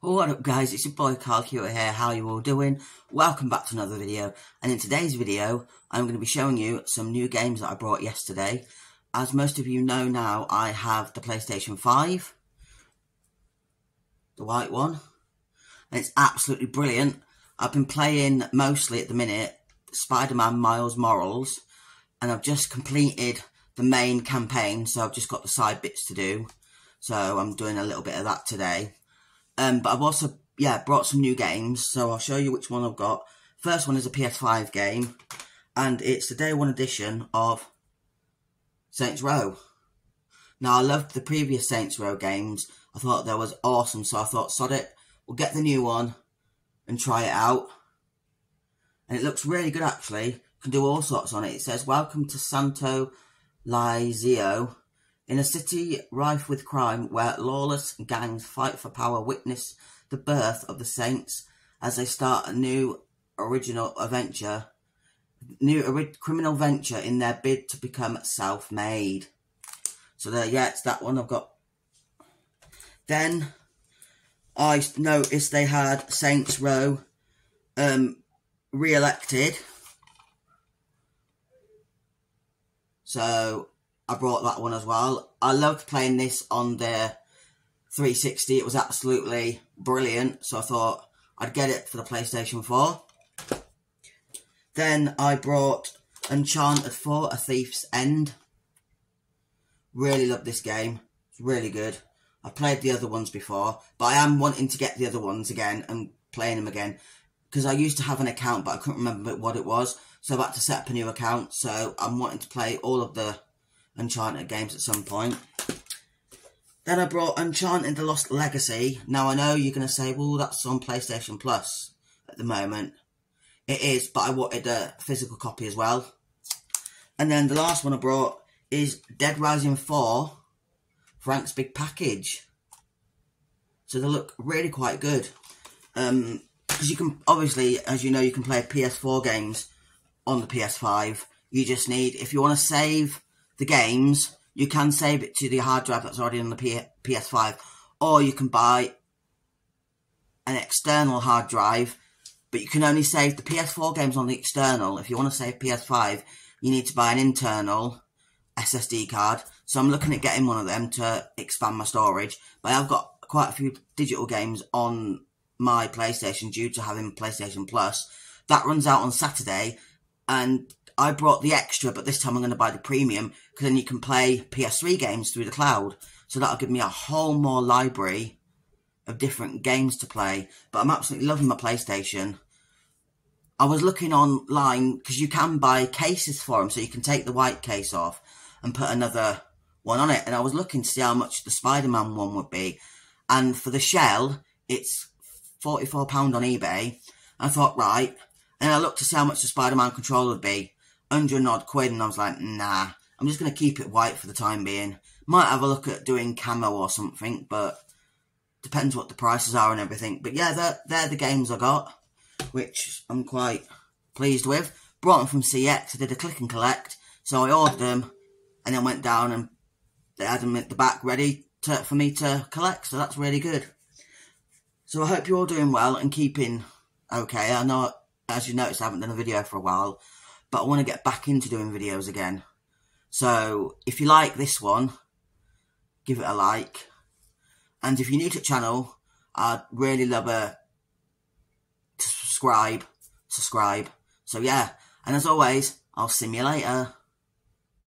What up guys, it's your boy Carl Hewitt here, how you all doing? Welcome back to another video, and in today's video, I'm going to be showing you some new games that I brought yesterday. As most of you know now, I have the PlayStation 5, the white one, and it's absolutely brilliant. I've been playing mostly at the minute Spider-Man Miles Morales, and I've just completed the main campaign, so I've just got the side bits to do. So I'm doing a little bit of that today. Um, but I've also, yeah, brought some new games, so I'll show you which one I've got. First one is a PS5 game, and it's the day one edition of Saints Row. Now, I loved the previous Saints Row games. I thought that was awesome, so I thought, sod it, we'll get the new one and try it out. And it looks really good, actually. You can do all sorts on it. It says, Welcome to Santo Ileso, in a city rife with crime where lawless gangs fight for power, witness the birth of the saints as they start a new original adventure, new ori- criminal venture in their bid to become self-made. So there, yeah, it's that one I've got. Then I noticed they had Saints Row um, re-elected. So I brought that one as well. I loved playing this on the 360. It was absolutely brilliant. So I thought I'd get it for the PlayStation 4. Then I brought Uncharted 4, A Thief's End. Really loved this game. It's really good. I've played the other ones before, but I am wanting to get the other ones again and playing them again. Because I used to have an account, but I couldn't remember what it was. So I've had to set up a new account. So I'm wanting to play all of the Uncharted games at some point. Then I brought Uncharted The Lost Legacy. Now I know you're going to say, well, that's on PlayStation Plus at the moment. It is, but I wanted a physical copy as well. And then the last one I brought is Dead Rising 4, Frank's Big Package. So they look really quite good. Um, because you can, obviously, as you know, you can play PS4 games on the PS5. You just need, if you want to save the games, you can save it to the hard drive that's already on the P PS5, or you can buy an external hard drive, but you can only save the PS4 games on the external. If you want to save PS5, you need to buy an internal SSD card. So I'm looking at getting one of them to expand my storage, but I've got quite a few digital games on my PlayStation due to having PlayStation Plus. That runs out on Saturday, and I brought the extra, but this time I'm going to buy the premium because then you can play PS3 games through the cloud. So that'll give me a whole more library of different games to play. But I'm absolutely loving my PlayStation. I was looking online because you can buy cases for them, so you can take the white case off and put another one on it. And I was looking to see how much the Spider-Man one would be. And for the shell, it's £44 on eBay. I thought, right. And I looked to see how much the Spider-Man controller would be. 100 odd quid and I was like, nah, I'm just going to keep it white for the time being. Might have a look at doing camo or something, but depends what the prices are and everything. But yeah, they're, they're the games I got, which I'm quite pleased with. Brought them from CX, I did a click and collect, so I ordered them and then went down and they had them at the back ready to, for me to collect, so that's really good. So I hope you're all doing well and keeping okay. I know, as you noticed, I haven't done a video for a while but I want to get back into doing videos again. So if you like this one, give it a like. And if you're new to the channel, I'd really love a subscribe, subscribe. So yeah, and as always, I'll see you later.